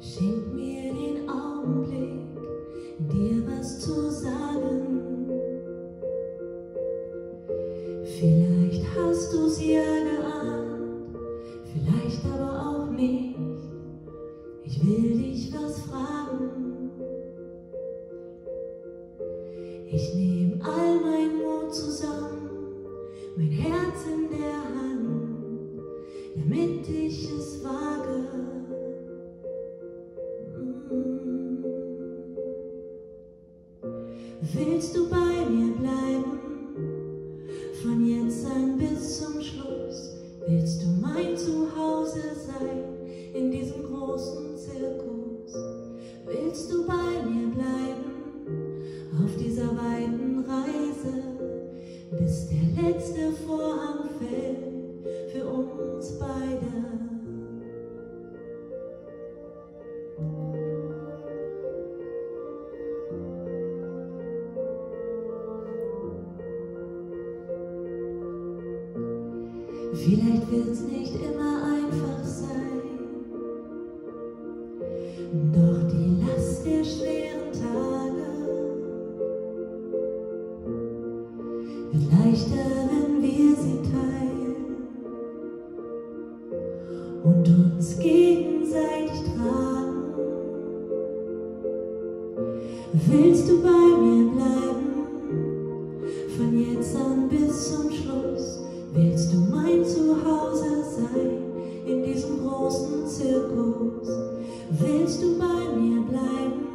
Schenk mir den Augenblick, dir was zu sagen. Vielleicht hast du's ja geahnt, Ich will dich was fragen. Ich nehm all mein Mut zusammen, mein Herz in der Hand, damit ich es wage. Mm. Willst du bei mir bleiben? Von jetzt an bis zum Schluss willst du mein Zuhause sein in diesem großen Zirkus. Willst du bei mir bleiben auf dieser weiten Reise, bis der letzte Vorhang fällt für uns beide? Vielleicht wird's nicht immer einfach wird wenn wir sie teilen und uns gegenseitig tragen. Willst du bei mir bleiben? Von jetzt an bis zum Schluss willst du mein Zuhause sein in diesem großen Zirkus. Willst du bei mir bleiben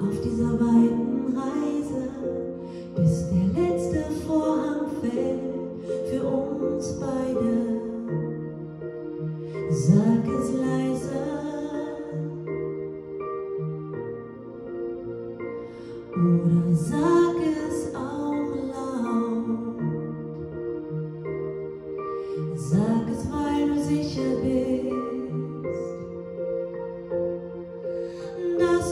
auf dieser weiten Oder sag es auch laut. Sag es, weil du sicher bist, dass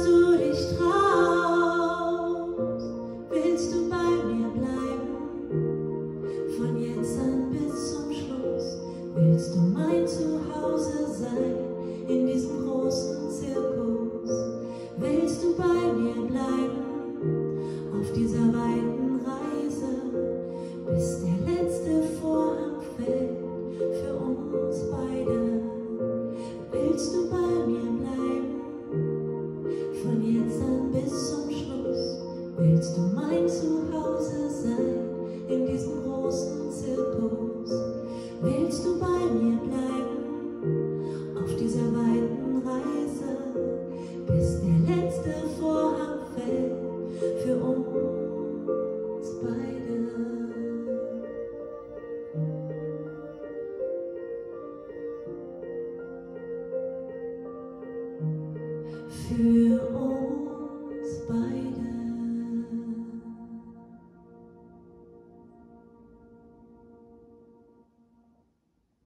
uns beide? Für